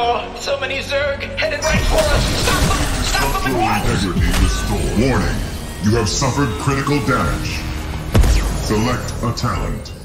Oh, so many Zerg headed right for us. Stop them! Stop them at once! Integrity restored. Warning. You have suffered critical damage. Select a talent.